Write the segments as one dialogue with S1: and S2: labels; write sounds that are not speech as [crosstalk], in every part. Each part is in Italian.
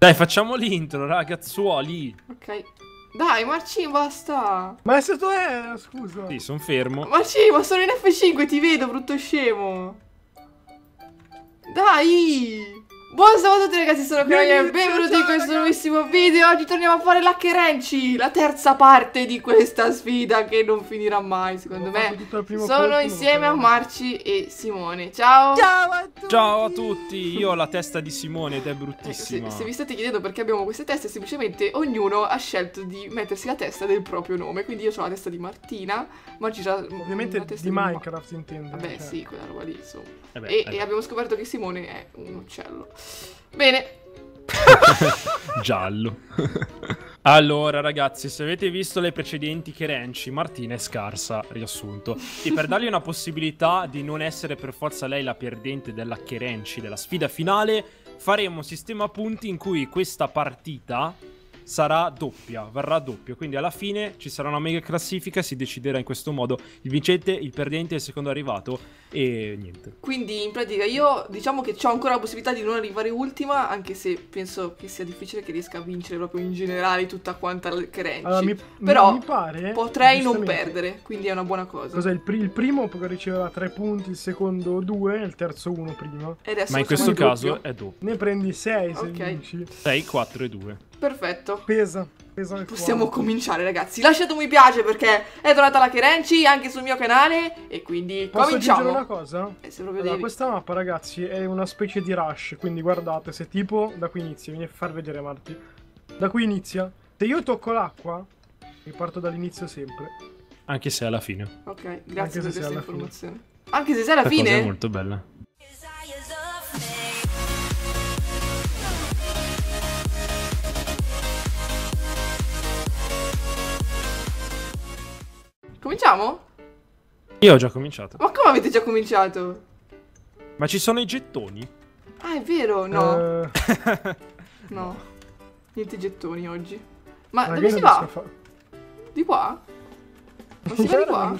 S1: Dai, facciamo l'intro, ragazzuoli.
S2: Ok. Dai, Marcin, basta.
S3: Ma è stato è, scusa.
S1: Sì, sono fermo.
S2: Marcin, ma sono in F5, ti vedo, brutto scemo. Dai. Buon sabato a tutti ragazzi, sono Cronia e benvenuti in questo nuovissimo video. Oggi torniamo a fare la Kerenci La terza parte di questa sfida che non finirà mai secondo me. Sono insieme a Marci e Simone. Ciao.
S3: Ciao a tutti.
S1: Ciao a tutti, io ho la testa di Simone ed è bruttissima
S2: ecco, se, se, vi state chiedendo perché abbiamo queste teste Semplicemente ognuno ha scelto di mettersi la testa del proprio nome. Quindi io ho la testa di Martina Marci ha
S3: Ovviamente di, di Minecraft intendo
S2: Vabbè cioè. sì, quella roba lì insomma. Eh beh, e, eh e abbiamo scoperto che Simone è un uccello Bene. [laughs]
S1: Giallo. [laughs] allora, ragazzi, se avete visto le precedenti Kerenci, Martina è scarsa, riassunto. E per dargli una possibilità di non essere per forza lei la perdente della Kerenci, della sfida finale, faremo un sistema punti in cui questa partita sarà doppia, verrà doppio. Quindi alla fine ci sarà una mega classifica, si deciderà in questo modo il vincente, il perdente e il secondo arrivato e niente.
S2: Quindi in pratica io diciamo che ho ancora la possibilità di non arrivare ultima, anche se penso che sia difficile che riesca a vincere proprio in generale tutta quanta la Crenci. Allora, mi, Però mi pare, potrei non perdere, quindi è una buona cosa.
S3: Cos'è il, il primo riceveva 3 punti, il secondo 2 il terzo 1 prima.
S1: Ma in questo caso doppio. è doppio.
S3: Ne prendi 6 se okay. vinci.
S1: 6, 4 e 2.
S2: Perfetto.
S3: Pesa.
S2: Possiamo cuore. cominciare ragazzi. Lasciate un mi piace perché è tornata la Kerenci Anche sul mio canale. E quindi
S3: Posso
S2: cominciamo.
S3: una cosa? Eh, allora, questa mappa ragazzi è una specie di rush Quindi guardate se tipo da qui inizia Vieni a far vedere Marti. Da qui inizia. Se io tocco l'acqua Mi parto dall'inizio sempre.
S1: Anche se è alla fine.
S2: Ok grazie Anche per questa informazione fine. Anche se sei alla fine
S1: è molto bella
S2: Cominciamo?
S1: Io ho già cominciato.
S2: Ma come avete già cominciato?
S1: Ma ci sono i gettoni?
S2: Ah, è vero, no. Uh... [laughs] no. Niente gettoni oggi. Ma Raga, dove si va? Di qua? Ma si va di [laughs] qua?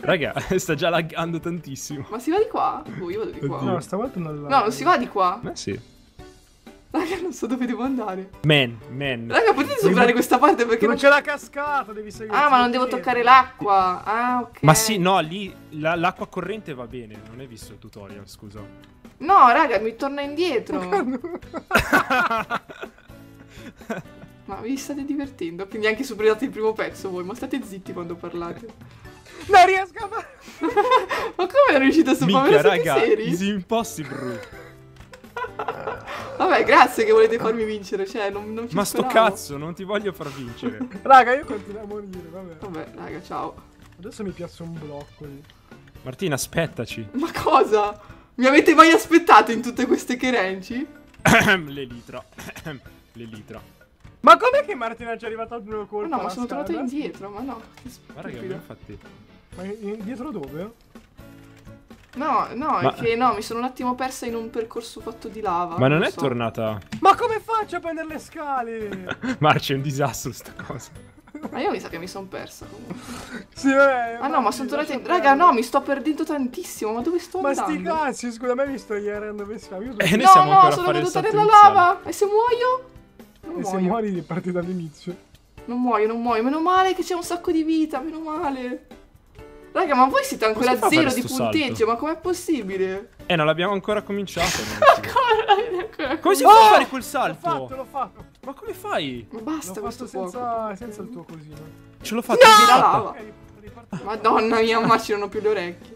S1: Raga, [laughs] sta già laggando tantissimo.
S2: Ma si va di qua? Oh, io vado di qua.
S3: Oddio. No, stavolta non
S2: No, non si va di qua.
S1: Ma sì.
S2: Raga, non so dove devo andare.
S1: Man, man.
S2: Raga, potete superare questa parte perché
S3: non, c'è la cascata, devi seguire.
S2: Ah, ma non devo toccare l'acqua. Ah, ok.
S1: Ma sì, no, lì l'acqua la, corrente va bene. Non hai visto il tutorial, scusa.
S2: No, raga, mi torna indietro. [laughs] ma vi state divertendo? Quindi anche superate il primo pezzo voi, ma state zitti quando parlate.
S3: Non riesco a fare. [laughs]
S2: ma come non riuscite a superare?
S1: Mica, raga, seri? It's impossible.
S2: Vabbè, grazie che volete farmi vincere, cioè, non, non ci
S1: Ma sto cazzo, non ti voglio far vincere. [laughs]
S3: raga, io continuo a morire, vabbè.
S2: Vabbè, raga, ciao.
S3: Adesso mi piace un blocco lì.
S1: Martina, aspettaci.
S2: Ma cosa? Mi avete mai aspettato in tutte queste kerenci? [coughs]
S1: Le litra. [coughs] Le litra.
S3: Ma com'è che Martina ci è arrivata al nuovo colpo?
S2: Ma no, ma sono tornato indietro, ma no.
S1: Guarda che abbiamo fatti.
S3: Ma indietro dove?
S2: No, no, Ma... è che no, mi sono un attimo persa in un percorso fatto di lava.
S1: Ma non, non è so. tornata.
S3: Ma come faccio a prendere le scale? [laughs]
S1: Marci, è un disastro sta cosa.
S2: Ma io mi sa che mi sono persa comunque.
S3: sì, vabbè.
S2: Ah no, ma sono tornata in... Raga, no, mi sto perdendo tantissimo. Ma dove sto
S3: ma
S2: andando?
S3: Ma sti cazzi, scusa, me mi sto ieri dove siamo. Io
S1: eh,
S2: no, no, sono caduta nella lava. E se muoio?
S3: Non e muoio. se muori parti dall'inizio.
S2: Non muoio, non muoio. Meno male che c'è un sacco di vita, meno male. Raga, ma voi siete ancora a zero di punteggio, salto? ma com'è possibile?
S1: Eh, non l'abbiamo ancora cominciato. [laughs]
S2: ancora,
S1: come si oh! fa a fare quel salto?
S3: L'ho fatto, l'ho fatto.
S1: Ma come fai?
S2: Ma basta questo
S3: senza, senza, il tuo cosino.
S1: Ce l'ho fatto.
S2: No! Madonna mia, ma ci non ho più le orecchie.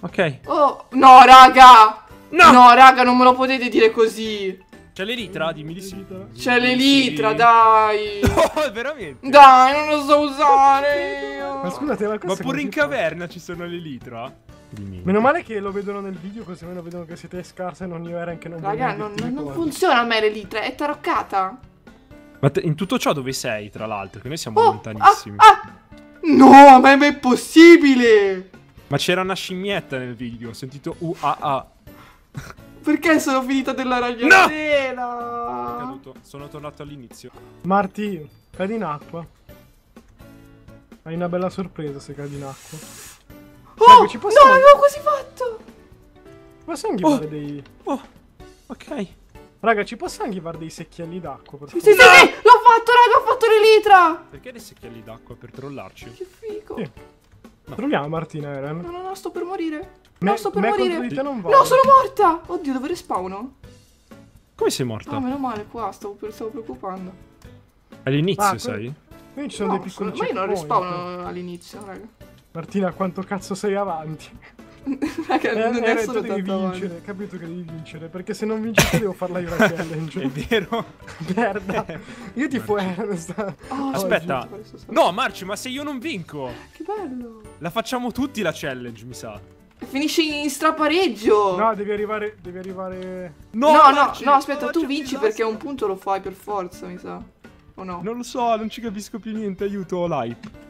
S1: Ok.
S2: Oh, no, raga! No! No, raga, non me lo potete dire così.
S1: C'è l'elitra? Dimmi di sì.
S2: C'è l'elitra, dai. [laughs]
S1: Oh, veramente?
S2: Dai, non lo so usare io.
S3: Ma scusate, ma,
S1: ma pure in caverna ci sono l'elitra?
S3: Meno male che lo vedono nel video così almeno vedono che siete scarse e non io era anche non
S2: Raga, non, non, non funziona a me l'elitra, è taroccata.
S1: Ma in tutto ciò dove sei, tra l'altro? Che noi siamo oh, lontanissimi.
S2: Ah, ah. No, ma è possibile!
S1: Ma c'era una scimmietta nel video, ho sentito UAA.
S2: Perché sono finita della ragnatela?
S1: No! Sono tornato all'inizio.
S3: Marti, cadi in acqua. Hai una bella sorpresa se cadi in acqua.
S2: Oh! Prego, ci posso... No, l'avevo quasi fatto!
S3: Possiamo oh. dei...
S1: Oh, ok.
S3: Raga, ci posso anche fare dei secchielli d'acqua?
S2: Sì, sì, sì, sì, l'ho fatto, raga, ho fatto l'elitra!
S1: Perché dei secchielli d'acqua? Per trollarci?
S2: Che figo.
S3: Sì. No. Trolliamo Martina Eren.
S2: No, no, no, sto per morire.
S3: Me,
S2: no, sto per morire.
S3: non
S2: no, sono morta! Oddio, dove respawno?
S1: Come sei morta?
S2: Ah, meno male, qua, stavo, stavo preoccupando.
S1: All'inizio ah, sei?
S3: Quindi ci sono no, dei piccoli
S2: sono... Ma io non respawno all'inizio, raga.
S3: Martina, quanto cazzo sei avanti? [laughs]
S2: Raga, eh, non è solo
S3: devi vincere, avanti. capito che devi vincere, perché se non vinci devo farla io la challenge. [laughs]
S1: è vero? [laughs]
S3: Merda. Io ti fu
S1: oh, Aspetta. No, Marci, ma se io non vinco?
S2: Che bello.
S1: La facciamo tutti la challenge, mi sa.
S2: Finisci in strapareggio.
S3: No, devi arrivare. Devi arrivare.
S2: No, no, Marci, no, no, aspetta, tu vinci perché a un punto lo fai per forza, mi sa. O no?
S1: Non lo so, non ci capisco più niente, aiuto, l'hype.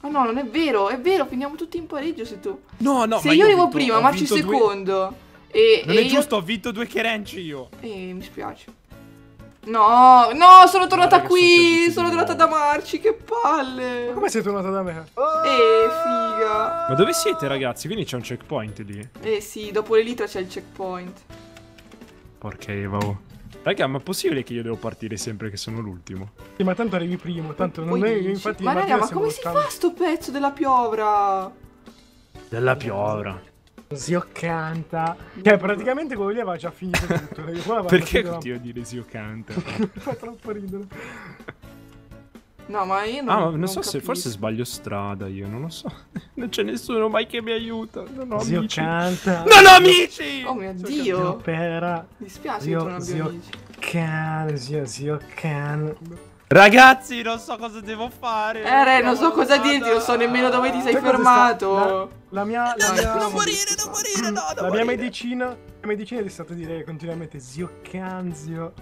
S2: Ma no, non è vero, è vero, finiamo tutti in pareggio se tu.
S1: No, no,
S2: Se io arrivo vinto, prima, Marci secondo.
S1: Due... E, non e è io... giusto, ho vinto due kerenci io.
S2: Eh, mi spiace. No, no, sono tornata qui. Sono tornata da Marci, che palle.
S3: Ma come sei tornata da me?
S2: Eh, figa.
S1: Ma dove siete, ragazzi? Quindi c'è un checkpoint lì.
S2: Eh sì, dopo l'elitra c'è il checkpoint.
S1: Porca Eva, oh. Raga, ma è possibile che io devo partire sempre che sono l'ultimo?
S3: Sì, ma tanto arrivi primo, tanto non è, infatti
S2: Ma raga, ma come si fa sto pezzo della piovra?
S1: Della piovra.
S3: Zio canta. Cioè, praticamente quello lì aveva già finito tutto. [laughs]
S1: Perché continuo a dire zio canta? [laughs]
S3: fa troppo ridere.
S2: No, ma io non,
S1: ah,
S2: non,
S1: non so capisco. se forse sbaglio strada io, non lo so. [laughs] Non c'è nessuno mai che mi aiuta. Non ho
S3: zio
S1: amici.
S3: canta.
S1: Non ho amici!
S2: Oh mio dio. Zio
S3: Pera.
S2: Mi spiace zio, che tu non abbia
S3: zio
S2: amici.
S3: Can, zio, zio can.
S1: Ragazzi, non so cosa devo fare.
S2: Eh, Re, non so cosa dirti, non so nemmeno dove ti sei Sai fermato.
S3: La, la, mia. La
S1: no,
S3: mia
S1: non morire, non morire, no,
S3: La mia medicina. La medicina è stata dire continuamente zio can, zio.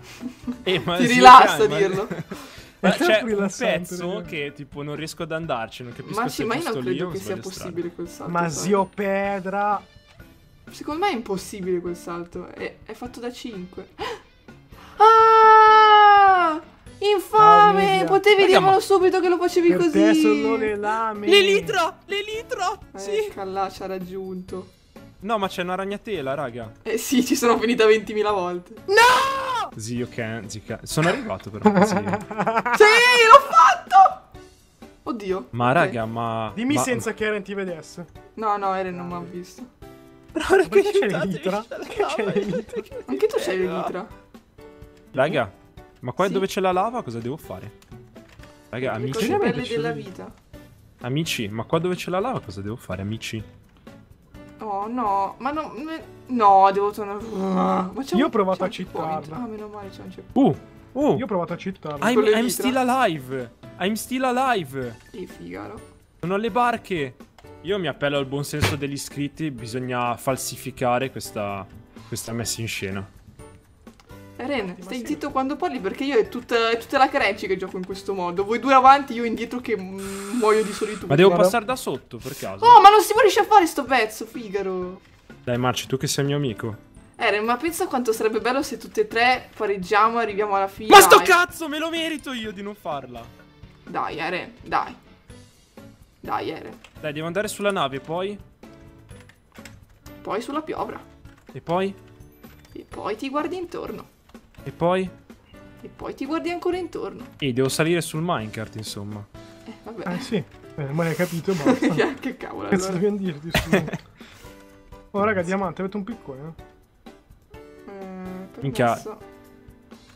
S1: Eh, ma
S2: ti rilassa a dirlo. [laughs]
S1: Ma c'è un pezzo che tipo non riesco ad andarci, non capisco
S2: ma
S1: sì,
S2: ma io non credo che sia possibile quel salto. Ma zio
S3: Pedra.
S2: Secondo me è impossibile quel salto. È, è fatto da 5. Ah, Potevi dirmelo subito che lo facevi
S3: per
S2: così.
S3: Te sono le lame.
S1: L'elitra! L'elitra!
S2: Eh,
S1: sì.
S2: Callà ci ha raggiunto.
S1: No, ma c'è una ragnatela, raga.
S2: Eh sì, ci sono finita 20.000 volte.
S1: No! Zio Ken, zio Ken. Sono arrivato però [laughs] così. sì,
S2: l'ho fatto! Oddio.
S1: Ma okay. raga, ma...
S3: Dimmi
S1: ma...
S3: senza che Eren ti vedesse.
S2: No, no, Eren non mi ha visto.
S1: Però perché
S3: c'è l'elitra? Perché c'è l'elitra?
S2: Anche tu c'hai l'elitra.
S1: Raga, ma qua sì. dove c'è la lava cosa devo fare? Raga,
S2: Le
S1: amici.
S2: Le belle della vita.
S1: Amici, ma qua dove c'è la lava cosa devo fare, amici?
S2: Oh no, ma no, no, devo tornare.
S3: Uh, Io ho provato a cittarla.
S2: Ah, meno male c'è un
S1: checkpoint. Uh, uh.
S3: Io ho provato a cittarla.
S1: I'm, I'm still alive. I'm still alive.
S2: Che figaro.
S1: Sono alle barche. Io mi appello al buon senso degli iscritti, bisogna falsificare questa, questa messa in scena.
S2: Eren, stai zitto quando parli perché io è tutta, è tutta la Crenci che gioco in questo modo. Voi due avanti, io indietro che muoio di solitudine.
S1: Ma devo passare da sotto per caso.
S2: Oh, ma non si riesce a fare sto pezzo, figaro.
S1: Dai, Marci, tu che sei mio amico.
S2: Eren, ma pensa quanto sarebbe bello se tutte e tre pareggiamo e arriviamo alla fine.
S1: Ma sto cazzo, me lo merito io di non farla.
S2: Dai, Eren, dai. Dai, Eren.
S1: Dai, devo andare sulla nave, poi?
S2: Poi sulla piovra.
S1: E poi?
S2: E poi ti guardi intorno.
S1: E poi?
S2: E poi ti guardi ancora intorno.
S1: E devo salire sul minecart, insomma.
S2: Eh, vabbè.
S3: Eh, sì. Eh, ma hai capito, [laughs] basta.
S2: che cavolo,
S3: Cazzo allora. dobbiamo dirti, scusa. [laughs] oh, raga, diamante, avete un piccone,
S2: eh? Eh,
S1: Minchia.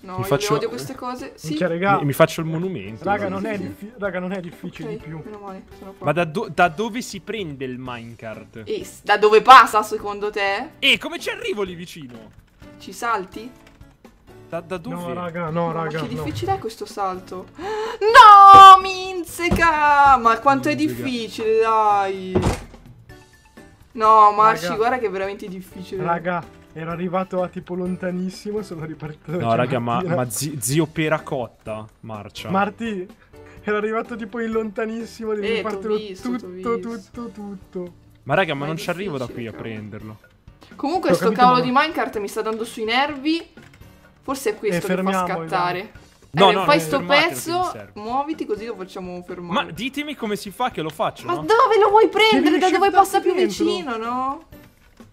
S2: No, mi faccio... odio queste cose. Sì.
S3: Minchia, raga.
S1: Mi, mi, faccio il monumento.
S3: Raga, non, è, diffi... raga non è difficile
S2: okay,
S3: di più.
S2: Male,
S1: Ma da, do da, dove si prende il minecart?
S2: E da dove passa, secondo te?
S1: E come ci arrivo lì vicino?
S2: Ci salti?
S1: Da, da dove?
S3: No, raga, no, raga.
S2: Ma che
S3: no.
S2: difficile è questo salto? No, minzeca! Ma quanto minzeca. è difficile, dai. No, Marci, raga, guarda che è veramente difficile.
S3: Raga, ero arrivato a tipo lontanissimo, sono ripartito.
S1: No, raga, ma, ma zi, zio Peracotta marcia.
S3: Marti, ero arrivato tipo in lontanissimo, devi eh, ripartire tutto, tutto, tutto.
S1: Ma raga, ma, ma non ci arrivo da qui cavolo. a prenderlo.
S2: Comunque, sto cavolo ma... di Minecraft mi sta dando sui nervi. Forse è questo eh, che fa scattare. No, eh, no, fai sto pezzo, muoviti così lo facciamo fermare.
S1: Ma ditemi come si fa che lo faccio,
S2: Ma
S1: no?
S2: dove lo vuoi prendere? Da dove passa più vicino, no?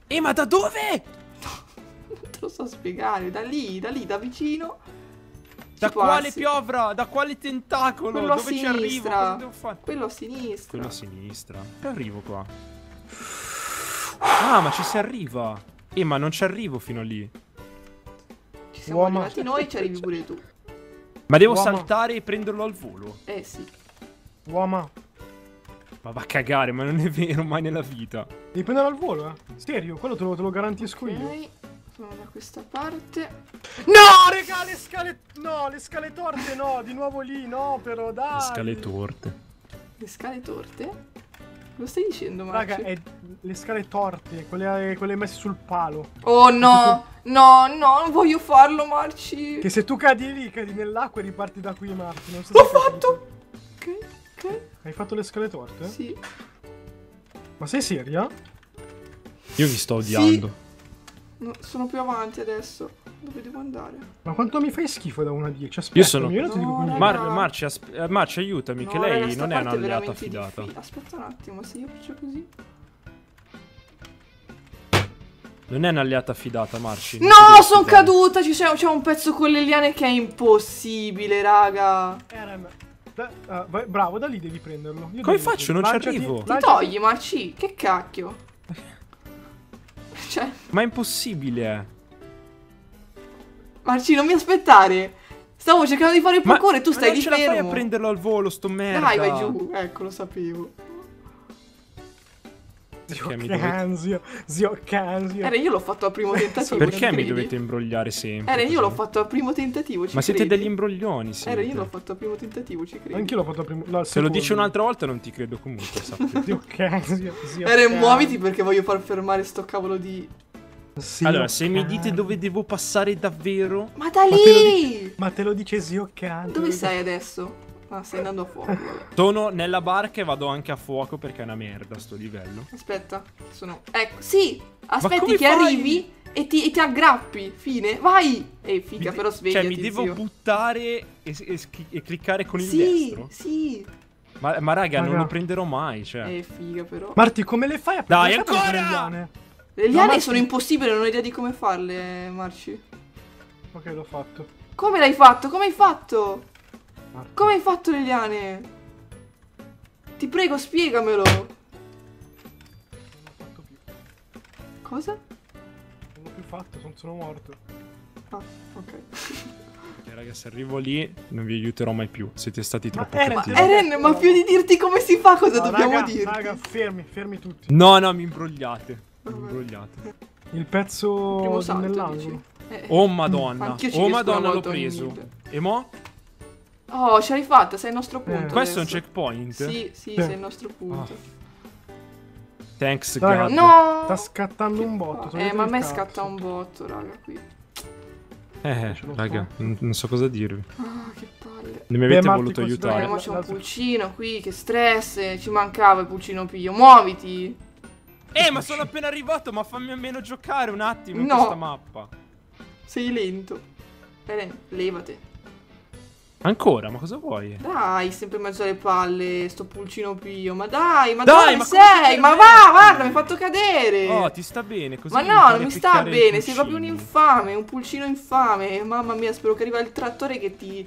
S1: Eh, ma da dove? [laughs]
S2: te lo so spiegare. Da lì, da lì, da vicino.
S1: Da quale passi. piovra? Da quale tentacolo?
S2: Quello
S1: Dove ci arrivo? Cosa devo fare?
S2: Quello a sinistra.
S1: Quello a sinistra. Dove arrivo qua? Ah, ma ci si arriva. Eh, ma non ci arrivo fino lì.
S2: Siamo Uomo. arrivati noi, ci arrivi pure tu.
S1: Ma devo Uomo. saltare e prenderlo al volo?
S2: Eh sì.
S3: Uomo.
S1: Ma va a cagare, ma non è vero mai nella vita.
S3: Devi prenderlo al volo, eh? Serio, quello te lo, te lo garantisco
S2: okay.
S3: io.
S2: Sono da questa parte.
S3: No, raga, le scale... No, le scale torte no, di nuovo lì, no, però dai.
S1: Le scale torte.
S2: Le scale torte? Lo stai dicendo, Marci?
S3: Raga, è le scale torte, quelle, quelle messe sul palo.
S2: Oh no, no, no, non voglio farlo, Marci.
S3: Che se tu cadi lì, cadi nell'acqua e riparti da qui, Marci. Non
S2: so L'ho fatto! Ok, ok.
S3: Hai fatto le scale torte?
S2: Sì.
S3: Ma sei seria?
S1: Io vi sto odiando. Sì.
S2: No, sono più avanti adesso. Dove devo andare?
S3: Ma quanto mi fai schifo da 1 a 10? Aspetta,
S1: io sono. Io no, Mar Marci, eh, Marci, aiutami, no, che lei raga, non è un'alleata affidata.
S2: Aspetta un attimo, se io faccio così.
S1: Non è un'alleata affidata, Marci.
S2: No, sono caduta. C'è un pezzo con le liane che è impossibile, raga.
S3: Eren, da, uh, bravo, da lì devi prenderlo.
S1: Io Come faccio? Non ci arrivo.
S2: Ti togli, Marci. Che cacchio. [laughs] cioè.
S1: Ma è impossibile.
S2: Marci, non mi aspettare. Stavo cercando di fare il parkour e tu stai di fermo. Ma
S1: non ce la fai a prenderlo al volo, sto merda.
S2: Dai, vai giù. Ecco, lo sapevo.
S3: Zio Canzio, zio Canzio.
S2: Era io l'ho fatto al primo tentativo.
S1: Perché mi dovete imbrogliare sempre?
S2: Era io l'ho fatto al primo tentativo.
S1: Ma siete degli imbroglioni, sì.
S2: Era io l'ho fatto al primo tentativo, ci credo.
S3: Anch'io l'ho fatto al primo. No,
S1: Se lo dici un'altra volta non ti credo comunque, [laughs]
S3: Zio Canzio,
S2: zio Era muoviti perché voglio far fermare sto cavolo di
S1: sì, allora, se mi dite dove devo passare davvero...
S2: Ma da lì!
S3: Ma te lo, dice zio Can.
S2: Dove sei adesso? Ah, stai andando a fuoco.
S1: Sono nella barca e vado anche a fuoco perché è una merda sto livello.
S2: Aspetta, sono... Ecco, sì! Aspetti che fai? arrivi e ti, e ti, aggrappi. Fine, vai! E figa, mi però svegliati,
S1: Cioè, mi devo
S2: zio.
S1: buttare e, e, e, cliccare con il
S2: sì,
S1: destro?
S2: Sì, sì.
S1: Ma, ma raga, raga, non lo prenderò mai, cioè.
S2: Eh, figa, però.
S3: Marti, come le fai a
S1: prendere? Dai, ancora!
S2: Le liane no, sono impossibili, non ho idea di come farle, Marci.
S3: Ok, l'ho fatto.
S2: Come l'hai fatto? Come hai fatto? Marci. Come hai fatto le liane? Ti prego, spiegamelo. Non
S3: l'ho fatto più.
S2: Cosa?
S3: Non l'ho più fatto, sono, sono morto.
S2: Ah, [laughs] ok.
S1: raga, se arrivo lì non vi aiuterò mai più. Siete stati troppo
S2: ma cattivi. Eren, ma più di dirti come si fa, cosa no, dobbiamo
S3: raga,
S2: dirti?
S3: Raga, fermi, fermi tutti.
S1: No, no, mi imbrogliate imbrogliate.
S3: Il pezzo nell'angolo.
S2: Eh,
S1: oh madonna. Oh madonna l'ho preso. E mo?
S2: Oh, ce l'hai fatta, sei il nostro punto.
S1: Eh. Questo è un checkpoint?
S2: Sì, sì, eh. sei il nostro punto. Oh.
S1: Thanks
S3: raga,
S1: God.
S2: No!
S3: Sta scattando un botto.
S2: Eh, ma a me scatta un botto, raga, qui.
S1: Eh, raga, non, non, so cosa dirvi.
S2: Ah, che palle.
S1: Non mi avete Beh, voluto aiutare.
S2: Eh, ma c'è un pulcino qui, che stress. Ci mancava il pulcino pio. Muoviti.
S1: Eh, ma sono appena arrivato, ma fammi almeno giocare un attimo in no. questa mappa.
S2: Sei lento. Bene, levate.
S1: Ancora? Ma cosa vuoi?
S2: Dai, sempre in mezzo alle palle, sto pulcino pio. Ma dai, ma dai, dove ma sei? Ma va, guarda, mi hai fatto cadere.
S1: Oh, ti sta bene così.
S2: Ma no, non mi sta bene, sei proprio un infame, un pulcino infame. Mamma mia, spero che arriva il trattore che ti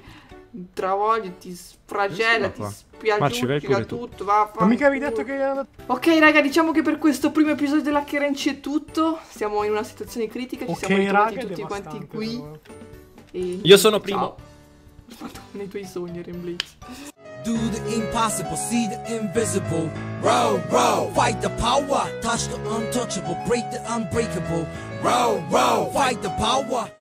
S2: travolge, ti sfragella, ti spiaggiucca tutto, va
S3: Ma mica avevi detto che
S2: Ok raga, diciamo che per questo primo episodio della Kerenci è tutto. Siamo in una situazione critica, ci okay, siamo ritrovati raga, tutti quanti qui.
S1: E... Io sono primo.
S2: Madonna, nei tuoi sogni, Rainblitz.
S4: Do the impossible, see the invisible. Row, row, fight the power, touch the untouchable, break the unbreakable. Row, row, fight the power.